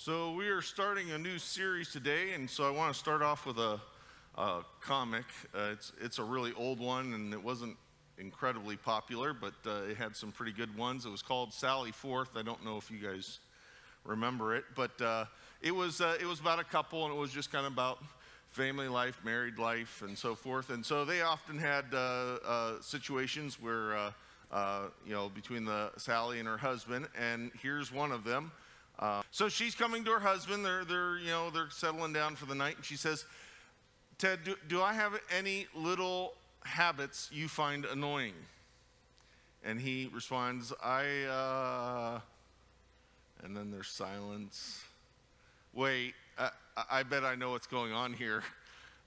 So, we are starting a new series today, and so I want to start off with a, a comic. Uh, it's, it's a really old one, and it wasn't incredibly popular, but uh, it had some pretty good ones. It was called Sally Forth. I don't know if you guys remember it, but uh, it, was, uh, it was about a couple, and it was just kind of about family life, married life, and so forth. And so they often had uh, uh, situations where, you know, between the Sally and her husband, and here's one of them. Uh, so she's coming to her husband. They're, they're, you know, they're settling down for the night. And she says, Ted, do, do I have any little habits you find annoying? And he responds, I, uh, and then there's silence. Wait, I, I bet I know what's going on here.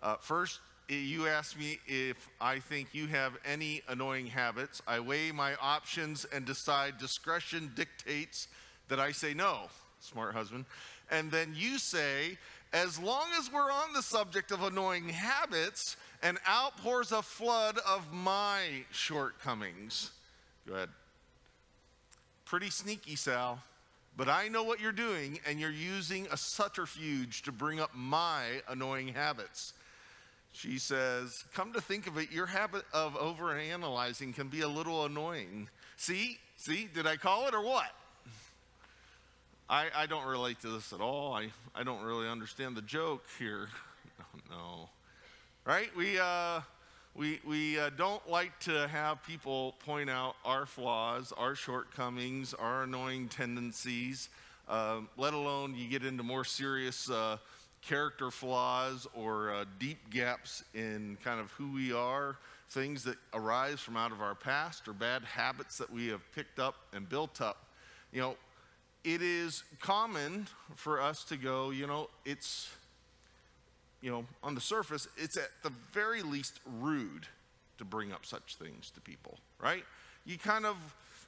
Uh, first, you ask me if I think you have any annoying habits. I weigh my options and decide discretion dictates that I say no smart husband. And then you say, as long as we're on the subject of annoying habits, and outpours a flood of my shortcomings. Go ahead. Pretty sneaky, Sal. But I know what you're doing, and you're using a subterfuge to bring up my annoying habits. She says, Come to think of it, your habit of overanalyzing can be a little annoying. See? See? Did I call it or what? I, I don't relate to this at all. I, I don't really understand the joke here. No. Right? We, uh, we, we uh, don't like to have people point out our flaws, our shortcomings, our annoying tendencies, uh, let alone you get into more serious uh, character flaws or uh, deep gaps in kind of who we are, things that arise from out of our past or bad habits that we have picked up and built up. You know, it is common for us to go, you know, it's, you know, on the surface, it's at the very least rude to bring up such things to people, right? You kind of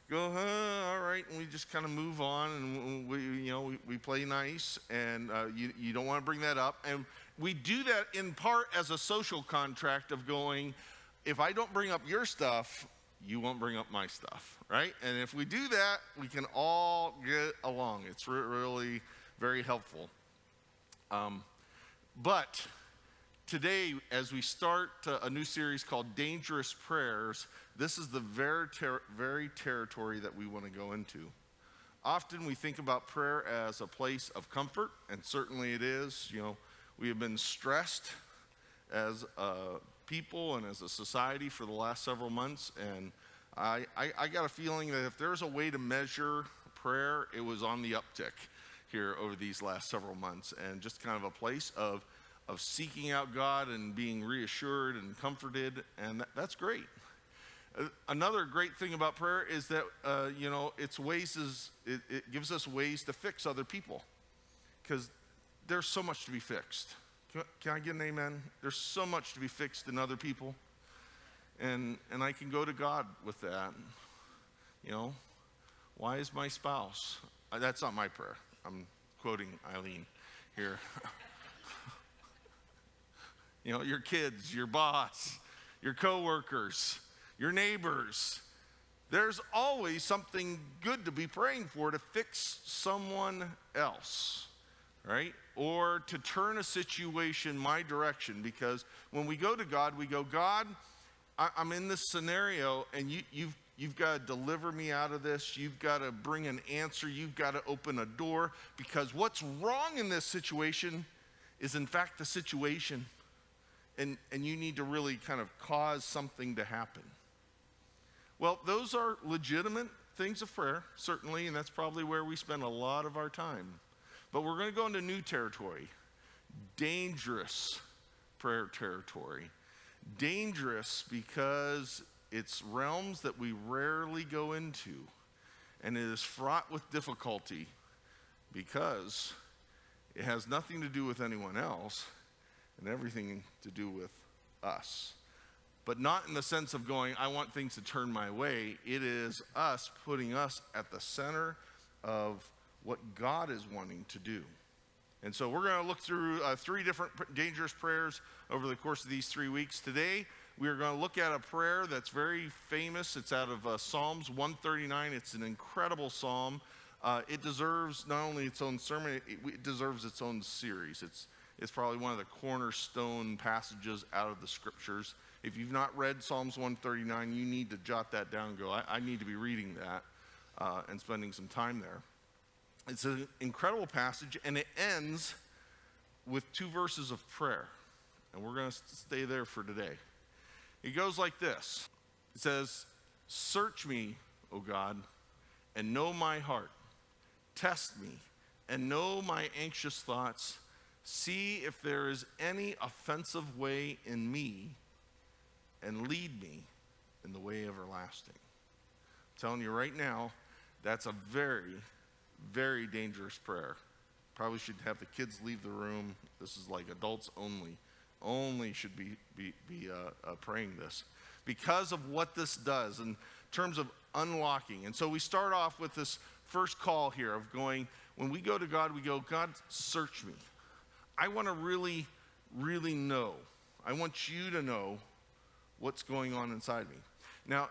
go, huh, all right, and we just kind of move on, and we, you know, we, we play nice, and uh, you, you don't want to bring that up. And we do that in part as a social contract of going, if I don't bring up your stuff, you won't bring up my stuff, right? And if we do that, we can all get along. It's re- really very helpful. Um, but today, as we start uh, a new series called Dangerous Prayers, this is the very, ter- very territory that we want to go into. Often we think about prayer as a place of comfort, and certainly it is. You know, we have been stressed as a people and as a society for the last several months. And I, I, I got a feeling that if there's a way to measure prayer, it was on the uptick here over these last several months. And just kind of a place of, of seeking out God and being reassured and comforted. And that, that's great. Uh, another great thing about prayer is that, uh, you know, it's ways is, it, it gives us ways to fix other people because there's so much to be fixed. Can I get an amen? There's so much to be fixed in other people. And, and I can go to God with that. You know, why is my spouse? Uh, that's not my prayer. I'm quoting Eileen here. you know, your kids, your boss, your coworkers, your neighbors. There's always something good to be praying for to fix someone else right? Or to turn a situation my direction because when we go to God, we go, God, I, am in this scenario and you, you've, you've got to deliver me out of this. You've got to bring an answer. You've got to open a door because what's wrong in this situation is, in fact, the situation. And, and you need to really kind of cause something to happen. Well, those are legitimate things of prayer, certainly, and that's probably where we spend a lot of our time. But we're going to go into new territory, dangerous prayer territory. Dangerous because it's realms that we rarely go into, and it is fraught with difficulty because it has nothing to do with anyone else and everything to do with us. But not in the sense of going, I want things to turn my way. It is us putting us at the center of what God is wanting to do. And so we're going to look through uh, three different dangerous prayers over the course of these three weeks. Today, we are going to look at a prayer that's very famous. It's out of uh, Psalms 139. It's an incredible psalm. uh, it deserves not only its own sermon, it, it deserves its own series. It's, it's probably one of the cornerstone passages out of the scriptures. If you've not read Psalms 139, you need to jot that down and go, I, I need to be reading that uh, and spending some time there. It's an incredible passage, and it ends with two verses of prayer. And we're going to stay there for today. It goes like this It says, Search me, O God, and know my heart. Test me and know my anxious thoughts. See if there is any offensive way in me, and lead me in the way everlasting. I'm telling you right now, that's a very, very dangerous prayer. Probably should have the kids leave the room. This is like adults only. Only should be, be, be uh, uh, praying this because of what this does in terms of unlocking. And so we start off with this first call here of going, when we go to God, we go, God, search me. I want to really, really know. I want you to know what's going on inside me. Now,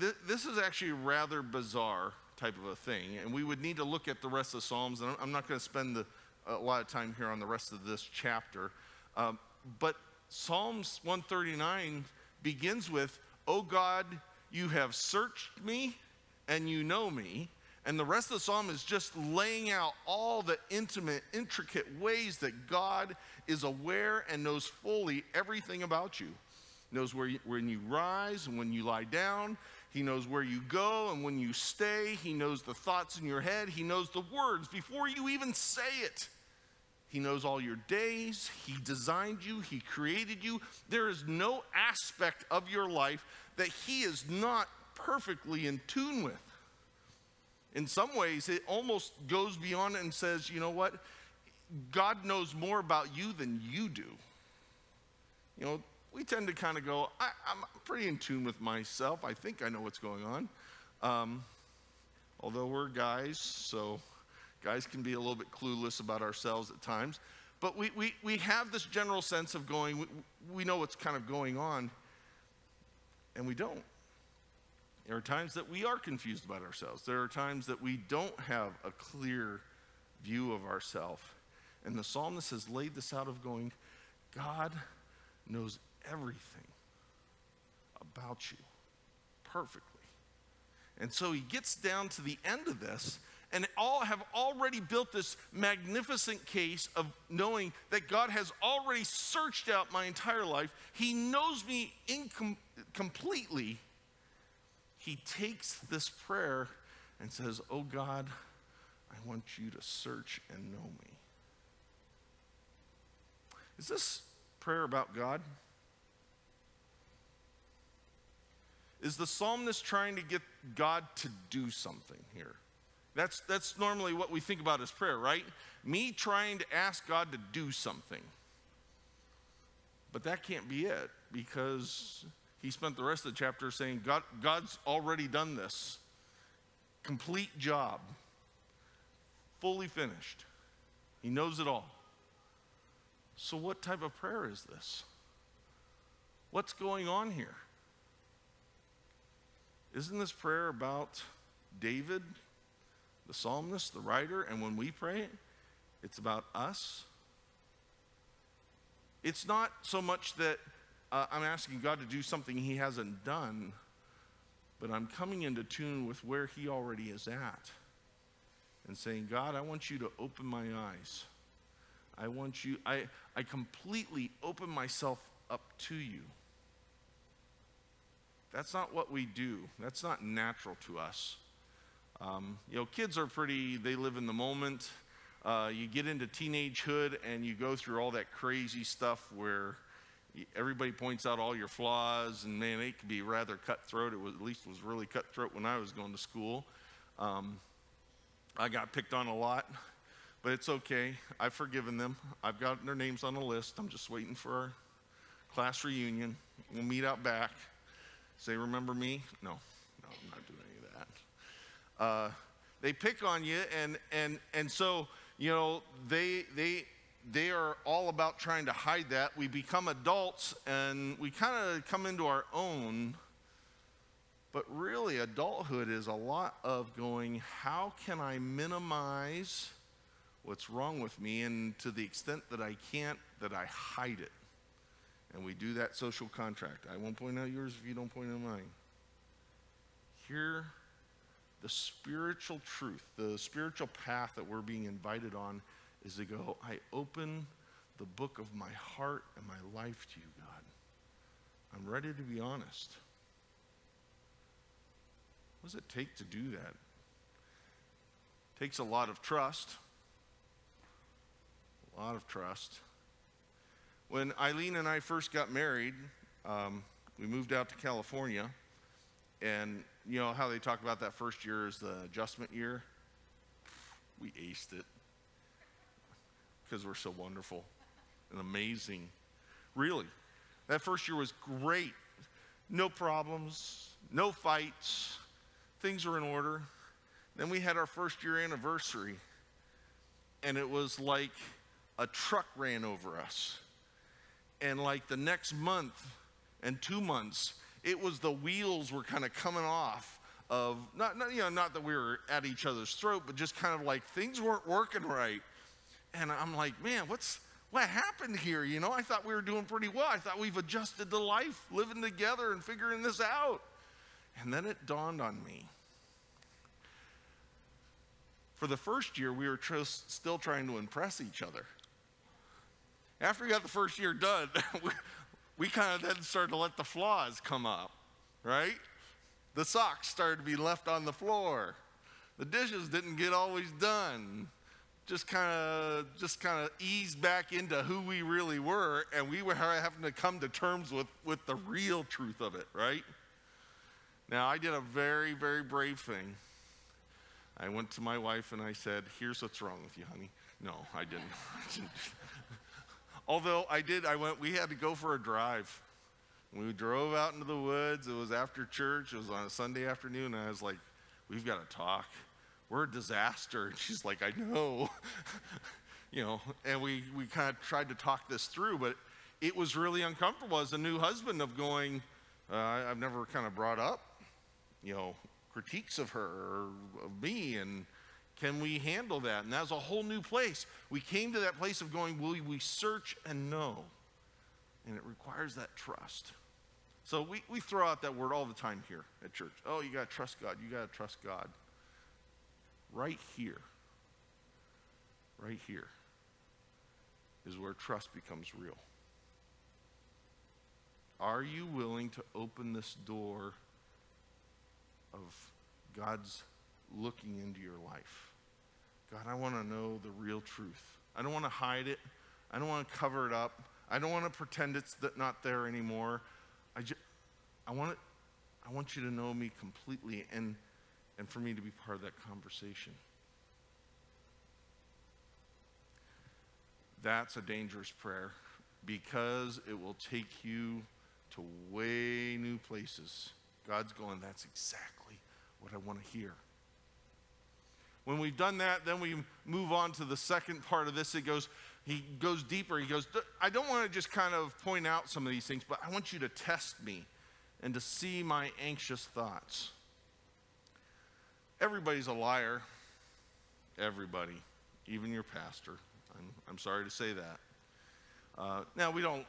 th- this is actually rather bizarre type of a thing, and we would need to look at the rest of the Psalms, and I'm not going to spend the, a lot of time here on the rest of this chapter. Um, but Psalms 139 begins with, Oh God, you have searched me and you know me. And the rest of the psalm is just laying out all the intimate, intricate ways that God is aware and knows fully everything about you. Knows where you, when you rise and when you lie down. He knows where you go and when you stay. He knows the thoughts in your head. He knows the words before you even say it. He knows all your days. He designed you. He created you. There is no aspect of your life that He is not perfectly in tune with in some ways, it almost goes beyond and says, you know what? God knows more about you than you do. You know, we tend to kind of go, I, am pretty in tune with myself. I think I know what's going on. Um, although we're guys, so guys can be a little bit clueless about ourselves at times. But we, we, we have this general sense of going, we, we know what's kind of going on, and we don't. There are times that we are confused about ourselves. There are times that we don't have a clear view of ourselves. And the psalmist has laid this out of going, God knows everything about you perfectly. And so he gets down to the end of this and all have already built this magnificent case of knowing that God has already searched out my entire life. He knows me incom- completely he takes this prayer and says, Oh God, I want you to search and know me. Is this prayer about God? Is the psalmist trying to get God to do something here? That's, that's normally what we think about as prayer, right? Me trying to ask God to do something. But that can't be it because he spent the rest of the chapter saying, God, God's already done this. Complete job. Fully finished. He knows it all. So, what type of prayer is this? What's going on here? Isn't this prayer about David, the psalmist, the writer, and when we pray, it's about us? It's not so much that uh, I'm asking God to do something He hasn't done, but I'm coming into tune with where He already is at and saying, God, I want you to open my eyes. I want you, I, I completely open myself up to you. That's not what we do. That's not natural to us. Um, you know, kids are pretty, they live in the moment. Uh, you get into teenagehood and you go through all that crazy stuff where everybody points out all your flaws, and man, it can be rather cutthroat. It was at least was really cutthroat when I was going to school. Um, I got picked on a lot, but it's okay. I've forgiven them. I've got their names on the list. I'm just waiting for our class reunion. We'll meet out back. Say, remember me? No, no, I'm not doing any of that. Uh, they pick on you, and and and so you know they they they are all about trying to hide that. We become adults and we kind of come into our own. But really, adulthood is a lot of going, how can I minimize what's wrong with me? And to the extent that I can't, that I hide it. And we do that social contract. I won't point out yours if you don't point out mine. Here, the spiritual truth, the spiritual path that we're being invited on is to go, I open the book of my heart and my life to you, God. I'm ready to be honest. What does it take to do that? It takes a lot of trust. A lot of trust. When Eileen and I first got married, um, we moved out to California, and you know how they talk about that first year is the adjustment year? We aced it because we're so wonderful and amazing. Really, that first year was great. No problems, no fights, things were in order. Then we had our first year anniversary, and it was like a truck ran over us. And like the next month and two months, it was the wheels were kind of coming off of not, not you know not that we were at each other's throat, but just kind of like things weren't working right. And I'm like, man, what's what happened here? You know, I thought we were doing pretty well. I thought we've adjusted to life, living together and figuring this out. And then it dawned on me for the first year, we were tr- still trying to impress each other. After we got the first year done, we, we kind of then started to let the flaws come up, right? The socks started to be left on the floor. The dishes didn't get always done. Just kind of, just kind of ease back into who we really were, and we were having to come to terms with, with the real truth of it, right? Now, I did a very, very brave thing. I went to my wife and I said, Here's what's wrong with you, honey. No, I didn't. Although I did, I went, we had to go for a drive. We drove out into the woods. It was after church. It was on a Sunday afternoon. And I was like, We've got to talk. We're a disaster. And she's like, I know. you know, and we, we kind of tried to talk this through, but it was really uncomfortable as a new husband of going, uh, I've never kind of brought up, you know, critiques of her or of me and can we handle that? And that was a whole new place. We came to that place of going, will we search and know? And it requires that trust. So we, we throw out that word all the time here at church. Oh, you got to trust God. You got to trust God. Right here, right here is where trust becomes real. Are you willing to open this door of God's looking into your life. God, I want to know the real truth. I don't want to hide it. I don't want to cover it up. I don't want to pretend it's not there anymore. I, just, I, want it, I want you to know me completely and, and for me to be part of that conversation. That's a dangerous prayer because it will take you to way new places. God's going, that's exactly what I want to hear. When we've done that, then we move on to the second part of this. It goes, he goes deeper. He goes, I don't want to just kind of point out some of these things, but I want you to test me and to see my anxious thoughts. Everybody's a liar. Everybody, even your pastor. I'm, I'm sorry to say that. Uh, now, we don't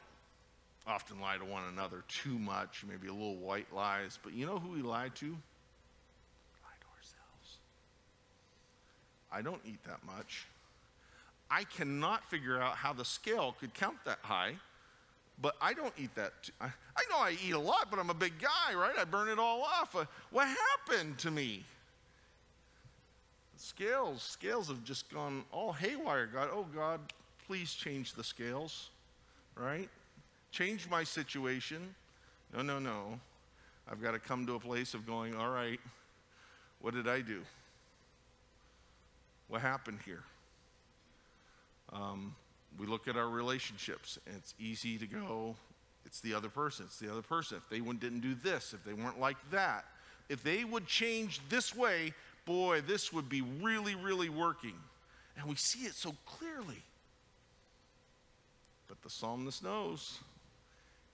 often lie to one another too much, maybe a little white lies, but you know who we lie to? lie to ourselves. I don't eat that much. I cannot figure out how the scale could count that high, but I don't eat that. I, I know I eat a lot, but I'm a big guy, right? I burn it all off. Uh, what happened to me? scales, scales have just gone all haywire. God, oh God, please change the scales, right? change my situation. No, no, no. I've got to come to a place of going, all right, what did I do? What happened here? Um, we look at our relationships, and it's easy to go, it's the other person, it's the other person. If they didn't do this, if they weren't like that, if they would change this way, boy, this would be really, really working. And we see it so clearly. But the psalmist knows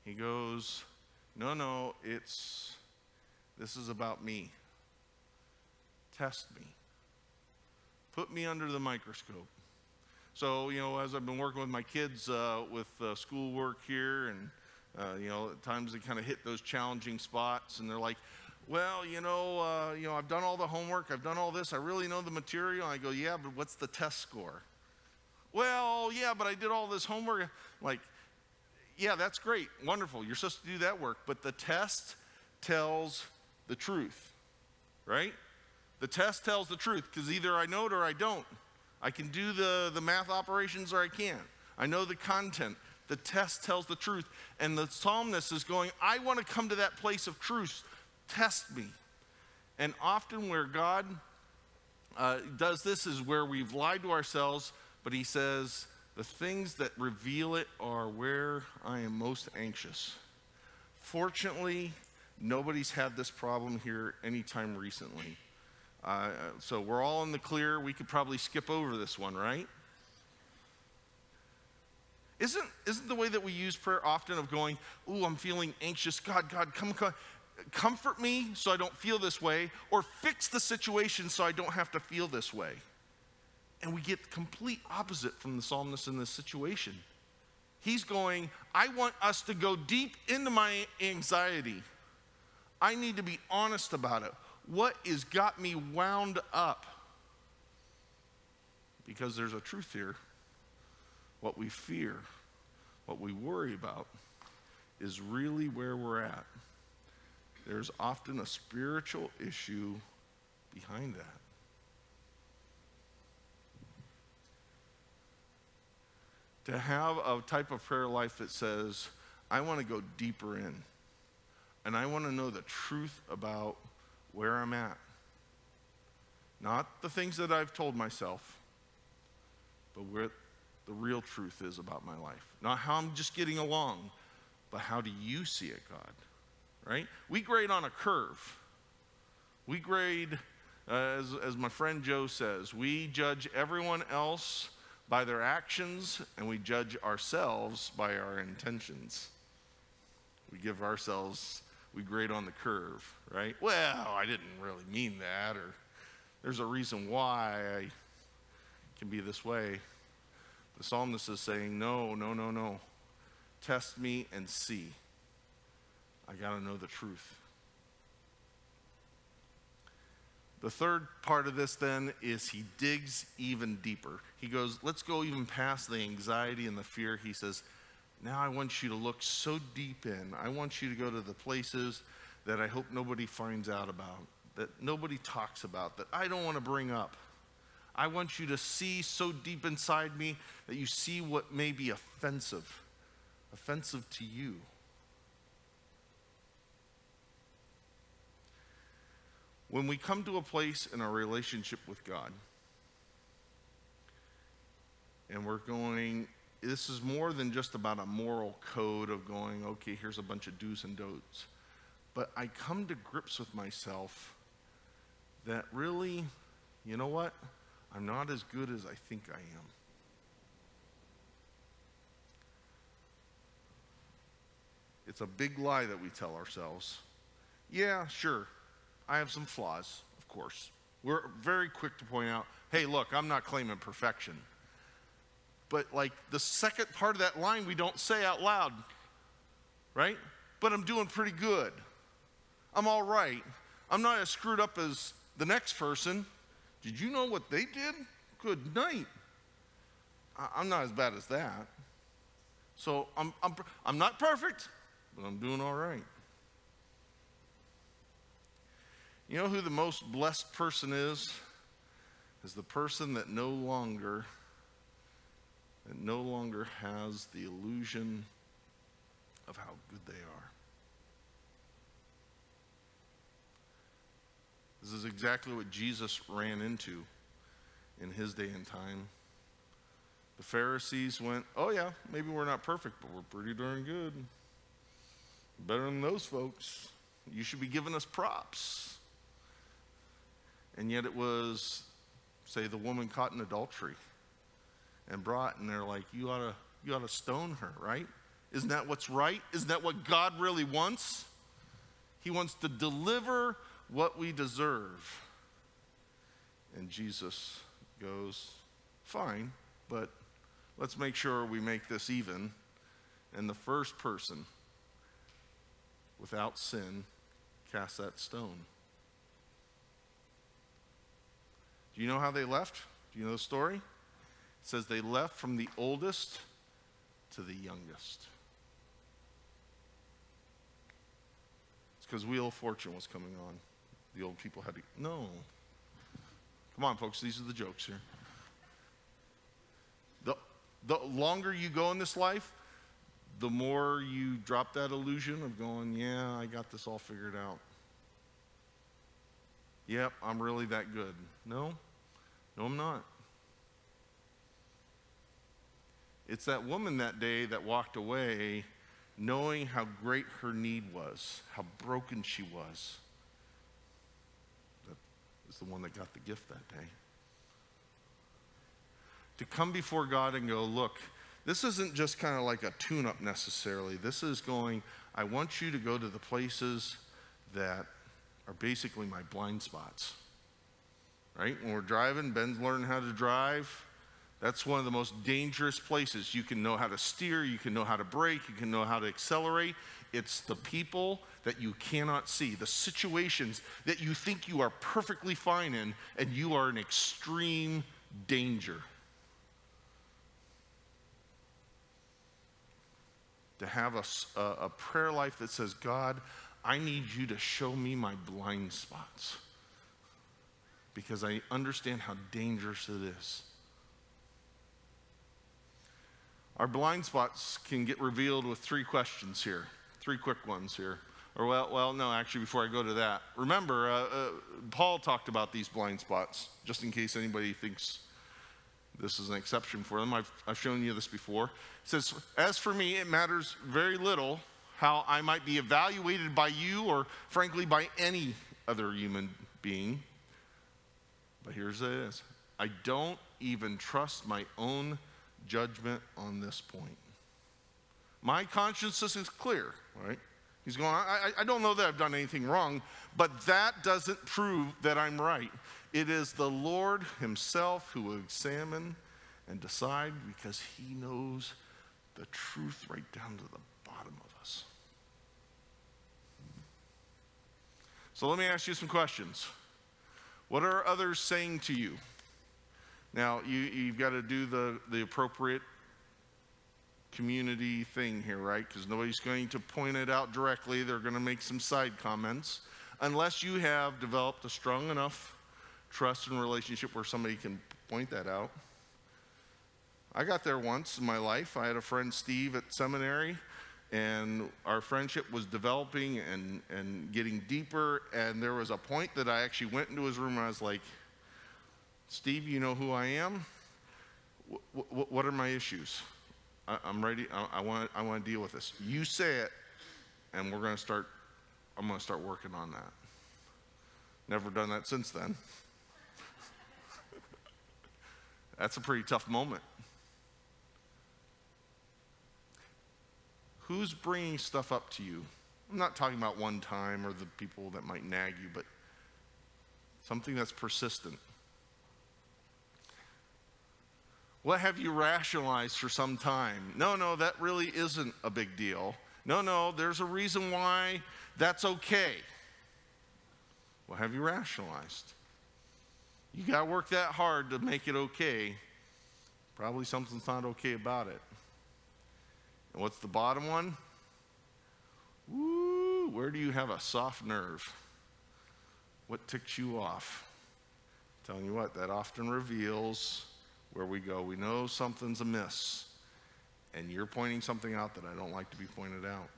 he goes, No, no, it's This is about me. Test me. Put me under the microscope. So, you know, as I've been working with my kids uh, with uh, schoolwork here, and, uh, you know, at times they kind of hit those challenging spots, and they're like, well, you know, uh, you know, I've done all the homework, I've done all this, I really know the material. I go, yeah, but what's the test score? Well, yeah, but I did all this homework. Like, yeah, that's great, wonderful. You're supposed to do that work, but the test tells the truth, right? The test tells the truth because either I know it or I don't. I can do the, the math operations or I can't. I know the content. The test tells the truth. And the psalmist is going, I want to come to that place of truth. Test me. And often, where God uh, does this is where we've lied to ourselves, but He says, the things that reveal it are where I am most anxious. Fortunately, nobody's had this problem here anytime recently. Uh, so we're all in the clear. We could probably skip over this one, right? Isn't, isn't the way that we use prayer often of going, Ooh, I'm feeling anxious. God, God, come, come, comfort me so I don't feel this way, or fix the situation so I don't have to feel this way? And we get the complete opposite from the psalmist in this situation. He's going, I want us to go deep into my anxiety. I need to be honest about it what has got me wound up? Because there's a truth here. What we fear, what we worry about, is really where we're at. There's often a spiritual issue behind that. To have a type of prayer life that says, I want to go deeper in, and I want to know the truth about where I'm at. Not the things that I've told myself, but where the real truth is about my life. Not how I'm just getting along, but how do you see it, God? Right? We grade on a curve. We grade, uh, as, as my friend Joe says, we judge everyone else by their actions and we judge ourselves by our intentions. We give ourselves we grade on the curve, right? Well, I didn't really mean that, or there's a reason why I can be this way. The psalmist is saying, No, no, no, no. Test me and see. I got to know the truth. The third part of this then is he digs even deeper. He goes, Let's go even past the anxiety and the fear. He says, now I want you to look so deep in. I want you to go to the places that I hope nobody finds out about, that nobody talks about, that I don't want to bring up. I want you to see so deep inside me that you see what may be offensive, offensive to you. When we come to a place in our relationship with God, and we're going, this is more than just about a moral code of going, okay, here's a bunch of do's and don'ts. But I come to grips with myself that really, you know what? I'm not as good as I think I am. It's a big lie that we tell ourselves. Yeah, sure. I have some flaws, of course. We're very quick to point out, hey, look, I'm not claiming perfection but like the second part of that line we don't say out loud, right? But I'm doing pretty good. I'm all right. I'm not as screwed up as the next person. Did you know what they did? Good night. I'm not as bad as that. So I'm, I'm, I'm not perfect, but I'm doing all right. You know who the most blessed person is? Is the person that no longer that no longer has the illusion of how good they are. This is exactly what Jesus ran into in his day and time. The Pharisees went, Oh, yeah, maybe we're not perfect, but we're pretty darn good. Better than those folks. You should be giving us props. And yet it was, say, the woman caught in adultery and brought, and they're like, you ought to, you ought to stone her, right? Isn't that what's right? Isn't that what God really wants? He wants to deliver what we deserve. And Jesus goes, Fine, but let's make sure we make this even. And the first person without sin cast that stone. Do you know how they left? Do you know the story? Says they left from the oldest to the youngest. It's because Wheel of Fortune was coming on. The old people had to. No. Come on, folks, these are the jokes here. The, the longer you go in this life, the more you drop that illusion of going, yeah, I got this all figured out. Yep, I'm really that good. No, no, I'm not. It's that woman that day that walked away knowing how great her need was, how broken she was. That is the one that got the gift that day. To come before God and go, look, this isn't just kind of like a tune up necessarily. This is going, I want you to go to the places that are basically my blind spots. Right? When we're driving, Ben's learning how to drive. That's one of the most dangerous places. You can know how to steer, you can know how to brake, you can know how to accelerate. It's the people that you cannot see, the situations that you think you are perfectly fine in, and you are in extreme danger. to have a, a, prayer life that says, God, I need you to show me my blind spots because I understand how dangerous it is. Our blind spots can get revealed with three questions here, three quick ones here. Or, well, well no, actually, before I go to that, remember, uh, uh, Paul talked about these blind spots, just in case anybody thinks this is an exception for them. I've, I've shown you this before. Says, As for me, it matters very little how I might be evaluated by you or, frankly, by any other human being. But here's it is I don't even trust my own judgment on this point. My conscience is clear, right? He's going, I, I don't know that I've done anything wrong, but that doesn't prove that I'm right. It is the Lord Himself who will examine and decide because He knows the truth right down to the bottom of us. So let me ask you some questions. What are others saying to you? Now, you, you've got to do the, the appropriate community thing here, right? Because nobody's going to point it out directly. They're going to make some side comments. Unless you have developed a strong enough trust and relationship where somebody can point that out. I got there once in my life. I had a friend, Steve, at seminary, and our friendship was developing and, and getting deeper. And there was a point that I actually went into his room and I was like, Steve, you know who I am? W- what are my issues? I- am ready. I-, I want I want to deal with this. You say it, and we're going to start. I'm going to start working on that. Never done that since then. That's a pretty tough moment. Who's bringing stuff up to you? I'm not talking about one time or the people that might nag you, but something that's persistent. What have you rationalized for some time? No, no, that really isn't a big deal. No, no, there's a reason why that's okay. What have you rationalized? You got to work that hard to make it okay. Probably something's not okay about it. And what's the bottom one? Woo, where do you have a soft nerve? What ticks you off? I'm telling you what, that often reveals where we go. We know something's amiss, and you're pointing something out that I don't like to be pointed out.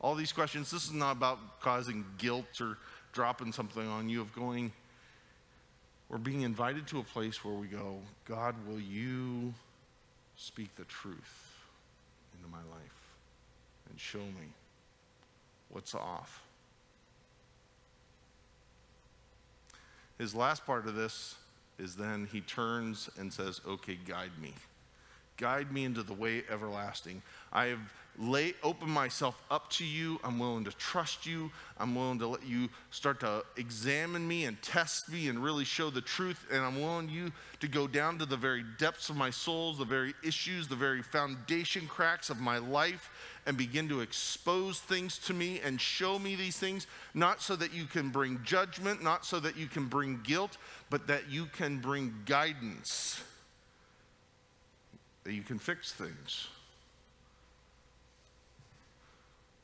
All these questions, this is not about causing guilt or dropping something on you of going, we're being invited to a place where we go, God, will you speak the truth into my life and show me what's off? His last part of this is then he turns and says, Okay, guide me. Guide me into the way everlasting. I have lay open myself up to you. I'm willing to trust you. I'm willing to let you start to examine me and test me and really show the truth. And I'm willing you to go down to the very depths of my souls, the very issues, the very foundation cracks of my life, and begin to expose things to me and show me these things, not so that you can bring judgment, not so that you can bring guilt, but that you can bring guidance, that you can fix things.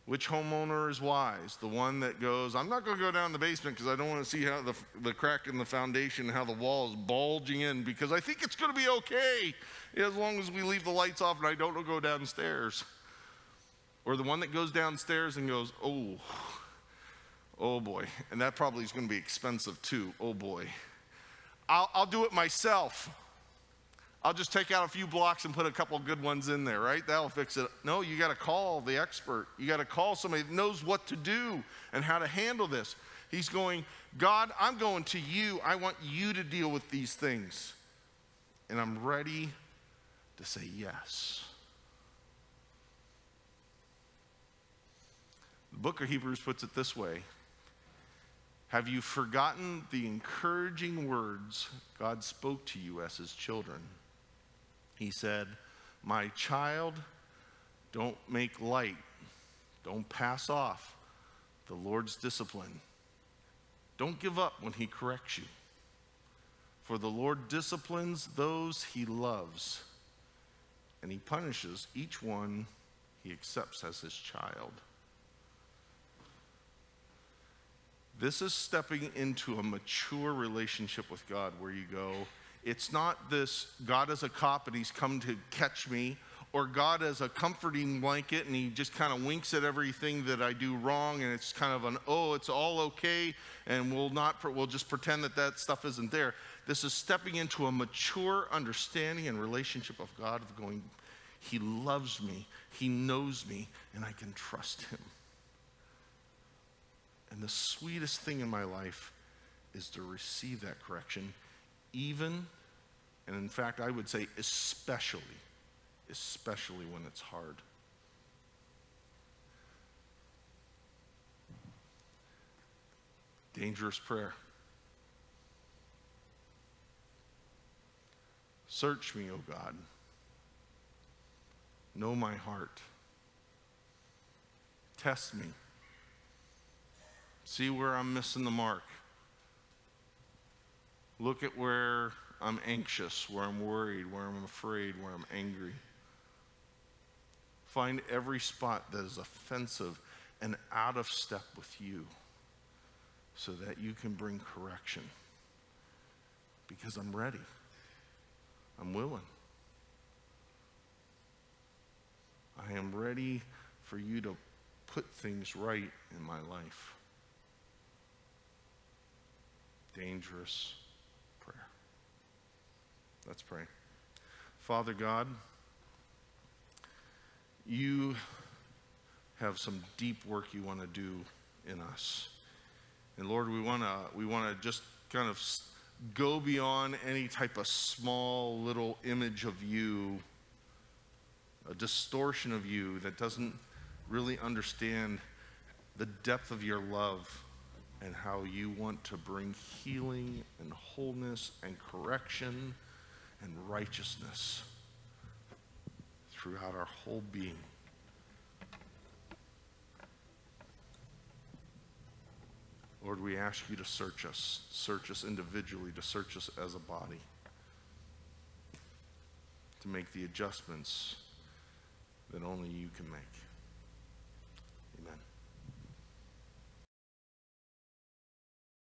Which homeowner is wise? The one that goes, I'm not going to go down the basement because I don't want to see how the, the crack in the foundation, how the wall is bulging in, because I think it's going to be okay as long as we leave the lights off and I don't go downstairs. Or the one that goes downstairs and goes, oh, oh boy. And that probably is going to be expensive too. Oh boy. I'll, I'll do it myself. I'll just take out a few blocks and put a couple good ones in there, right? That'll fix it. No, you got to call the expert. You got to call somebody that knows what to do and how to handle this. He's going, God, I'm going to you. I want you to deal with these things. And I'm ready to say yes. The book of Hebrews puts it this way Have you forgotten the encouraging words God spoke to you as his children? He said, My child, don't make light, don't pass off the Lord's discipline. Don't give up when he corrects you. For the Lord disciplines those he loves, and he punishes each one he accepts as his child. This is stepping into a mature relationship with God where you go, it's not this God is a cop and he's come to catch me, or God as a comforting blanket and he just kind of winks at everything that I do wrong and it's kind of an, oh, it's all okay, and we'll not, we'll just pretend that that stuff isn't there. This is stepping into a mature understanding and relationship of God, of going, He loves me, He knows me, and I can trust Him. And the sweetest thing in my life is to receive that correction even, and in fact, I would say especially, especially when it's hard. Dangerous prayer. Search me, O God. Know my heart. Test me. See where I'm missing the mark. Look at where I'm anxious, where I'm worried, where I'm afraid, where I'm angry. Find every spot that is offensive and out of step with you so that you can bring correction. Because I'm ready, I'm willing. I am ready for you to put things right in my life. Dangerous Let's pray. Father God, you have some deep work you want to do in us. And Lord, we want to we want to just kind of go beyond any type of small little image of you, a distortion of you that doesn't really understand the depth of your love and how you want to bring healing and wholeness and correction and righteousness throughout our whole being. Lord, we ask you to search us, search us individually, to search us as a body, to make the adjustments that only you can make.